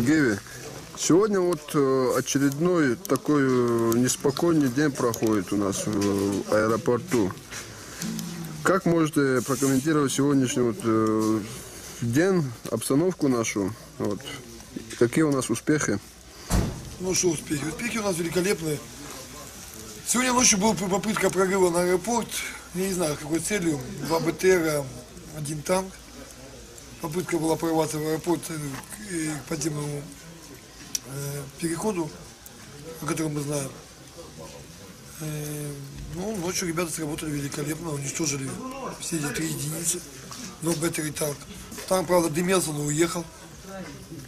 Геви, сегодня вот э, очередной такой э, неспокойный день проходит у нас в аэропорту. Как можете прокомментировать сегодняшний вот, э, день, обстановку нашу? Вот. Какие у нас успехи? Ну что успехи? Успехи у нас великолепные. Сегодня ночью была попытка прорыва на аэропорт. Не знаю, какой целью. Два БТРа, один танк. Попытка была прорваться в аэропорт э, э, к подземному э, переходу, о котором мы знаем. Ну, ночью ребята сработали великолепно, уничтожили все эти три единицы. БТР и танк. Танк, правда, дымился, но уехал.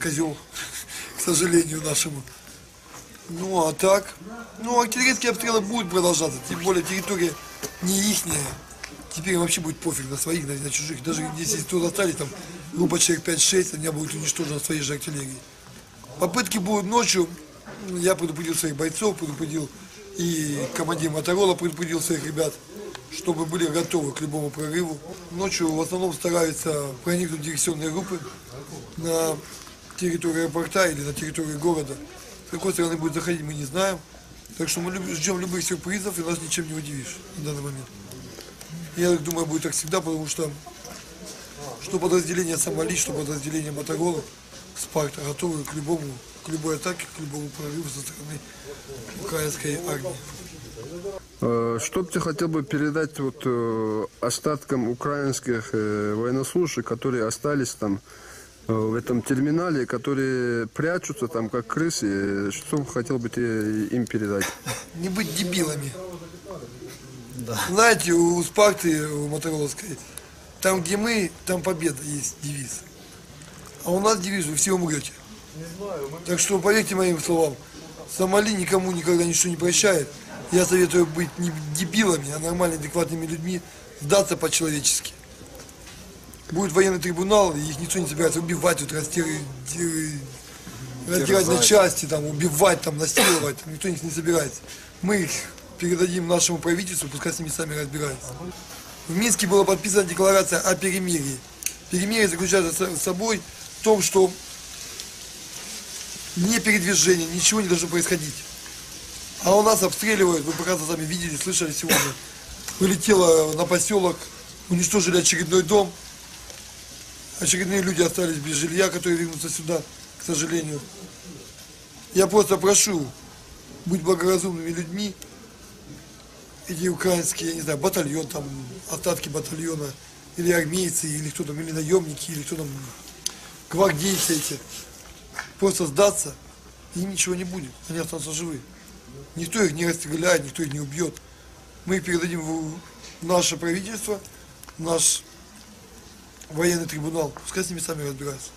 Козел, к сожалению, нашему. Ну, а так, ну, артиллерийские обстрелы будут продолжаться, тем более территория не ихняя. Теперь вообще будет пофиг на своих, на, на чужих. Даже если тут остались там группа человек 5-6, они будут уничтожены своей же артиллерией. Попытки будут ночью. Я предупредил своих бойцов, предупредил и командир Моторола предупредил своих ребят, чтобы были готовы к любому прорыву. Ночью в основном стараются проникнуть диверсионные группы на территорию аэропорта или на территорию города. С какой стороны будет заходить, мы не знаем. Так что мы ждем любых сюрпризов, и нас ничем не удивишь на данный момент. Я думаю, будет так всегда, потому что что подразделение Сомали, что подразделение Моторола, Спарта готовы к любому, к любой атаке, к любому прорыву со стороны украинской армии. Э, Что бы ты хотел бы передать вот э, остаткам украинских э, военнослужащих, которые остались там в этом терминале, которые прячутся там как крысы, что бы хотел бы ты им передать? Не быть дебилами. Знаете, у Спарты, у Мотороловской, там, где мы, там победа есть девиз. А у нас девиз, вы все умрете. Так что поверьте моим словам, Сомали никому никогда ничего не прощает. Я советую быть не дебилами, а нормальными, адекватными людьми, сдаться по-человечески. Будет военный трибунал, и их никто не собирается убивать, вот, ди- раздирать на части, там, убивать, там, насиловать, никто их не собирается. Мы их передадим нашему правительству, пускай с ними сами разбираются. В Минске была подписана декларация о перемирии. Перемирие заключается с собой в том, что не передвижение, ничего не должно происходить. А у нас обстреливают, вы прекрасно сами видели, слышали сегодня. Вылетело на поселок, уничтожили очередной дом. Очередные люди остались без жилья, которые вернутся сюда, к сожалению. Я просто прошу быть благоразумными людьми. Эти украинские, я не знаю, батальон, там, остатки батальона, или армейцы, или кто там, или наемники, или кто там, гвардейцы эти. Просто сдаться, и ничего не будет. Они останутся живы. Никто их не расстреляет, никто их не убьет. Мы передадим в наше правительство, наш военный трибунал. Пускай с ними сами разбираются.